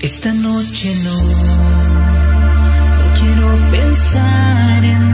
Esta noche no, no quiero pensar en